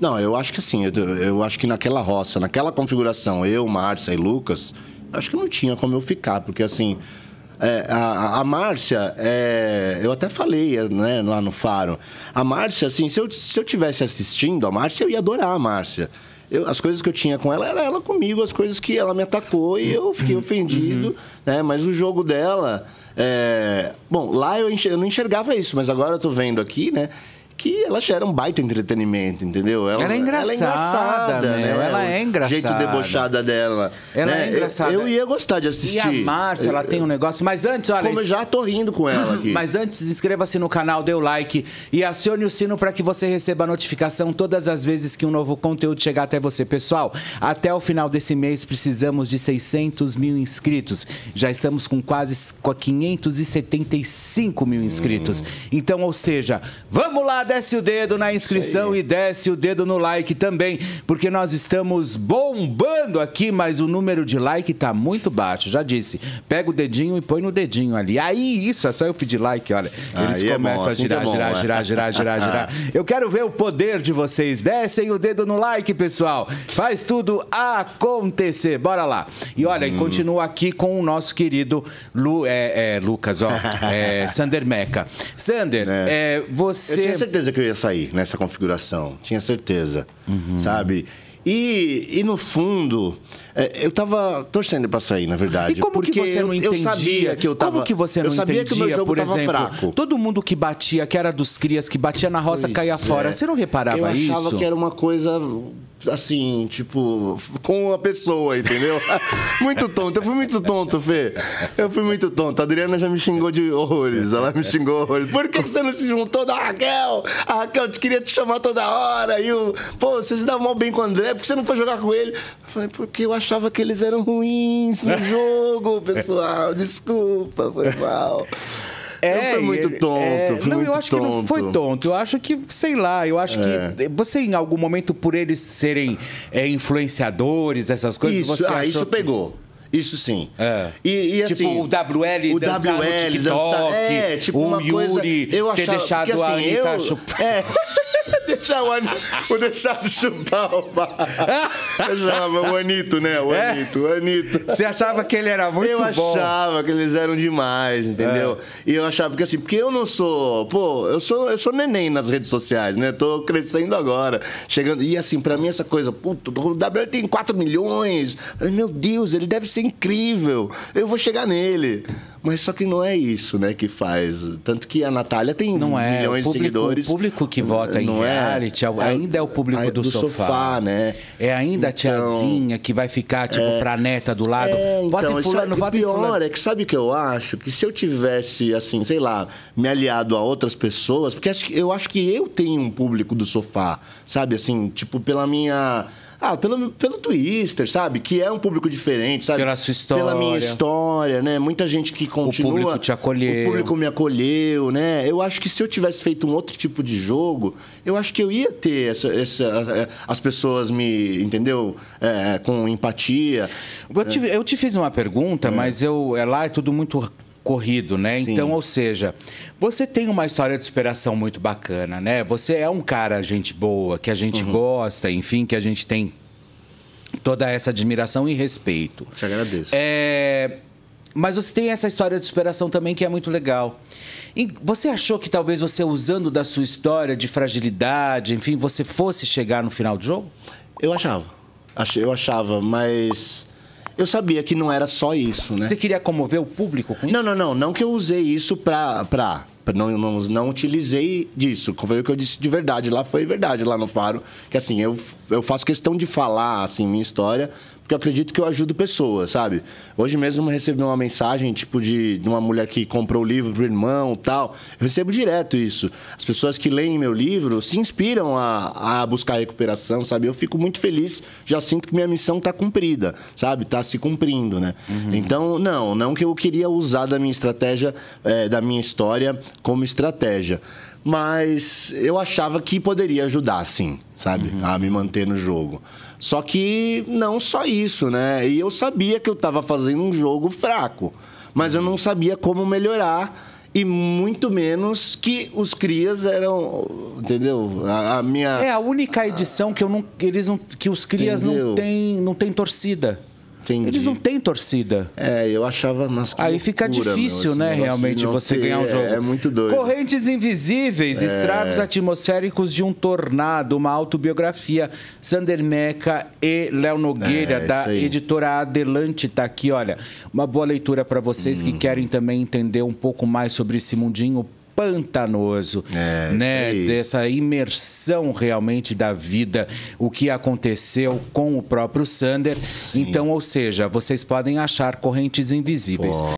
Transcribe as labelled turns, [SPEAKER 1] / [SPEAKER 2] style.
[SPEAKER 1] Não, eu acho que assim, eu, eu acho que naquela roça, naquela configuração, eu, Márcia e Lucas, acho que não tinha como eu ficar, porque assim. é, a, a Márcia, é, eu até falei né, lá no Faro. A Márcia, assim, se eu, se eu tivesse assistindo a Márcia, eu ia adorar a Márcia. Eu, as coisas que eu tinha com ela era ela comigo, as coisas que ela me atacou e eu fiquei ofendido, né? Mas o jogo dela. é, Bom, lá eu, enxer- eu não enxergava isso, mas agora eu tô vendo aqui, né? Que ela gera um baita entretenimento, entendeu?
[SPEAKER 2] Ela é engraçada, ela é
[SPEAKER 1] O
[SPEAKER 2] engraçada.
[SPEAKER 1] jeito debochada dela.
[SPEAKER 2] Ela
[SPEAKER 1] né?
[SPEAKER 2] é engraçada.
[SPEAKER 1] Eu, eu ia gostar de
[SPEAKER 2] E
[SPEAKER 1] assistir.
[SPEAKER 2] a Márcia, ela tem um negócio. Mas antes, olha.
[SPEAKER 1] Como eu já tô rindo com ela aqui.
[SPEAKER 2] Mas antes, inscreva-se no canal, dê o like e acione o sino para que você receba a notificação todas as vezes que um novo conteúdo chegar até você. Pessoal, até o final desse mês precisamos de 600 mil inscritos. Já estamos com quase com 575 mil inscritos. Então, ou seja, vamos lá, desce o dedo na inscrição e desce o dedo no like também, porque nós estamos bombando aqui, mas o número de like tá muito baixo. Já disse, pega o dedinho e põe no dedinho ali. Aí, isso, é só eu pedir like, olha. Eles
[SPEAKER 1] Aí é
[SPEAKER 2] começam
[SPEAKER 1] bom,
[SPEAKER 2] a
[SPEAKER 1] assim
[SPEAKER 2] girar,
[SPEAKER 1] que é bom,
[SPEAKER 2] girar,
[SPEAKER 1] é.
[SPEAKER 2] girar, girar, girar, girar. Eu quero ver o poder de vocês. Descem o dedo no like, pessoal. Faz tudo acontecer. Bora lá. E olha,
[SPEAKER 1] Hum.
[SPEAKER 2] e continua aqui com o nosso querido Lu, é, é, Lucas, ó. É, Sander Meca. Sander, é, você.
[SPEAKER 1] Eu tinha certeza que eu ia sair nessa configuração. Tinha certeza.
[SPEAKER 2] Uhum.
[SPEAKER 1] Sabe? E, e no fundo, é, eu tava torcendo pra sair, na verdade.
[SPEAKER 2] E como
[SPEAKER 1] porque
[SPEAKER 2] que você
[SPEAKER 1] eu,
[SPEAKER 2] não
[SPEAKER 1] eu
[SPEAKER 2] entendia?
[SPEAKER 1] sabia que eu tava.
[SPEAKER 2] Como que você não
[SPEAKER 1] Eu sabia
[SPEAKER 2] entendia,
[SPEAKER 1] que o meu jogo
[SPEAKER 2] por
[SPEAKER 1] tava
[SPEAKER 2] exemplo,
[SPEAKER 1] fraco.
[SPEAKER 2] todo mundo que batia, que era dos crias, que batia na roça,
[SPEAKER 1] Pois
[SPEAKER 2] caía
[SPEAKER 1] é.
[SPEAKER 2] fora. Você não reparava
[SPEAKER 1] eu
[SPEAKER 2] isso?
[SPEAKER 1] achava que era uma coisa assim, tipo, com a pessoa, entendeu? muito tonto. Eu fui muito tonto, Fê. Eu fui muito tonto. A Adriana já me xingou de horrores. Ela me xingou horrores. Por que você não se juntou da Raquel? A Raquel te queria te chamar toda hora. E o, pô, você se dá mal bem com o André. Por que você não foi jogar com ele? Eu falei, porque eu achava que eles eram ruins no jogo, pessoal. Desculpa, foi mal. Eu fui muito
[SPEAKER 2] ele-
[SPEAKER 1] tonto.
[SPEAKER 2] é,
[SPEAKER 1] fui
[SPEAKER 2] não,
[SPEAKER 1] muito
[SPEAKER 2] eu acho que não
[SPEAKER 1] tonto. É.
[SPEAKER 2] foi tonto. Eu acho que, sei lá, eu acho que você, em algum momento, por eles serem é, influenciadores, essas coisas,
[SPEAKER 1] Isso,
[SPEAKER 2] você
[SPEAKER 1] ah, isso
[SPEAKER 2] que-
[SPEAKER 1] pegou. Isso sim.
[SPEAKER 2] É.
[SPEAKER 1] E, e
[SPEAKER 2] Tipo,
[SPEAKER 1] assim,
[SPEAKER 2] o WL
[SPEAKER 1] o
[SPEAKER 2] dançar no
[SPEAKER 1] WL
[SPEAKER 2] TikTok,
[SPEAKER 1] dançar- é, tipo
[SPEAKER 2] o
[SPEAKER 1] uma
[SPEAKER 2] Yuri
[SPEAKER 1] coisa, eu
[SPEAKER 2] ter
[SPEAKER 1] achava,
[SPEAKER 2] deixado
[SPEAKER 1] porque,
[SPEAKER 2] a
[SPEAKER 1] assim,
[SPEAKER 2] Anitta
[SPEAKER 1] eu,
[SPEAKER 2] chupar.
[SPEAKER 1] É. deixar o, Ani- o deixado chupar o bar. Eu chamava o Anito, né? O
[SPEAKER 2] É?
[SPEAKER 1] Anito, o Anito.
[SPEAKER 2] Você achava que ele era muito
[SPEAKER 1] eu
[SPEAKER 2] bom.
[SPEAKER 1] achava que eles eram demais, entendeu?
[SPEAKER 2] É.
[SPEAKER 1] E eu achava que assim, porque eu não sou, pô, eu sou, eu sou neném nas redes sociais, né? Tô crescendo agora, chegando. E assim, pra mim essa coisa, puto, o WL tem 4 milhões. Meu Deus, ele deve ser incrível. Eu vou chegar nele. Mas só que não é isso, né, que faz. Tanto que a Natália tem
[SPEAKER 2] Não é,
[SPEAKER 1] milhões
[SPEAKER 2] o público,
[SPEAKER 1] de seguidores.
[SPEAKER 2] o público que vota em
[SPEAKER 1] Não é?
[SPEAKER 2] Reality é o- ainda é o público
[SPEAKER 1] É,
[SPEAKER 2] do,
[SPEAKER 1] do sofá, né?
[SPEAKER 2] É ainda a
[SPEAKER 1] Então-
[SPEAKER 2] tiazinha que vai ficar, tipo, pra neta do lado.
[SPEAKER 1] É,
[SPEAKER 2] vota
[SPEAKER 1] então,
[SPEAKER 2] em fulano, vota em
[SPEAKER 1] pior
[SPEAKER 2] fulano.
[SPEAKER 1] é que sabe o que eu acho? Que se eu tivesse, assim, sei lá, me aliado a outras pessoas, porque eu acho que eu tenho um público do sofá, sabe? Assim, tipo, pela minha. Ah, pelo, pelo Twister, sabe? Que é um público diferente, sabe?
[SPEAKER 2] Pela sua história.
[SPEAKER 1] Pela minha história, né? Muita gente que continua.
[SPEAKER 2] público te acolheu.
[SPEAKER 1] O público me acolheu, né? Eu acho que se eu tivesse feito um outro tipo de jogo, eu acho que eu ia ter essa, essa- as pessoas me, entendeu? É, com empatia.
[SPEAKER 2] Eu te, eu te fiz uma pergunta, mas eu é, lá é tudo muito corrido, né?
[SPEAKER 1] Sim.
[SPEAKER 2] Então, ou seja, você tem uma história de superação muito bacana, né? Você é um cara gente boa, que a gente
[SPEAKER 1] Uhum.
[SPEAKER 2] gosta, enfim, que a gente tem toda essa admiração e respeito.
[SPEAKER 1] Te agradeço.
[SPEAKER 2] É, mas você tem essa história de superação também que é muito legal. E você achou que talvez você usando da sua história de fragilidade, enfim, você fosse chegar no final do jogo?
[SPEAKER 1] Eu achava. Ach- Eu achava, mas eu sabia que não era só isso, né?
[SPEAKER 2] Você queria comover o público com isso?
[SPEAKER 1] Não, não, não. Não que eu usei isso pra. pra não, não, não utilizei disso. Foi o que eu disse de verdade. Lá foi verdade, lá no Faro. Que assim, eu, eu faço questão de falar, assim, minha história, porque eu acredito que eu ajudo pessoas, sabe? Hoje mesmo eu recebi uma mensagem, tipo, de, de uma mulher que comprou o livro pro irmão tal. Eu recebo direto isso. As pessoas que leem meu livro se inspiram a, a buscar recuperação, sabe? Eu fico muito feliz, já sinto que minha missão tá cumprida, sabe? Tá se cumprindo, né? Então, não, não que eu queria usar da minha estratégia, eh, da minha história como estratégia. Mas eu achava que poderia ajudar, sim, sabe? A me manter no jogo. Só que não só isso, né? E eu sabia que eu estava fazendo um jogo fraco. Mas eu não sabia como melhorar. e muito menos que os crias eram, entendeu? A, a minha
[SPEAKER 2] É a única edição que eu não, eles não, que os crias
[SPEAKER 1] Entendeu?
[SPEAKER 2] não têm, não tem torcida.
[SPEAKER 1] Entendi.
[SPEAKER 2] Eles não têm torcida.
[SPEAKER 1] É, eu achava, nossa, que
[SPEAKER 2] Aí fica
[SPEAKER 1] loucura,
[SPEAKER 2] difícil,
[SPEAKER 1] meu,
[SPEAKER 2] né, realmente, você
[SPEAKER 1] ter,
[SPEAKER 2] ganhar um jogo.
[SPEAKER 1] É, é muito doido. É.
[SPEAKER 2] Correntes Invisíveis, estragos atmosféricos de um tornado, uma autobiografia. Sander Meca e Léo Nogueira,
[SPEAKER 1] É,
[SPEAKER 2] da editora Adelante, tá aqui, olha. Uma boa leitura para vocês
[SPEAKER 1] Hum.
[SPEAKER 2] que querem também entender um pouco mais sobre esse mundinho pantanoso,
[SPEAKER 1] É,
[SPEAKER 2] né? Dessa imersão realmente da vida, o que aconteceu com o próprio Sander. Então, ou seja, vocês podem achar correntes invisíveis.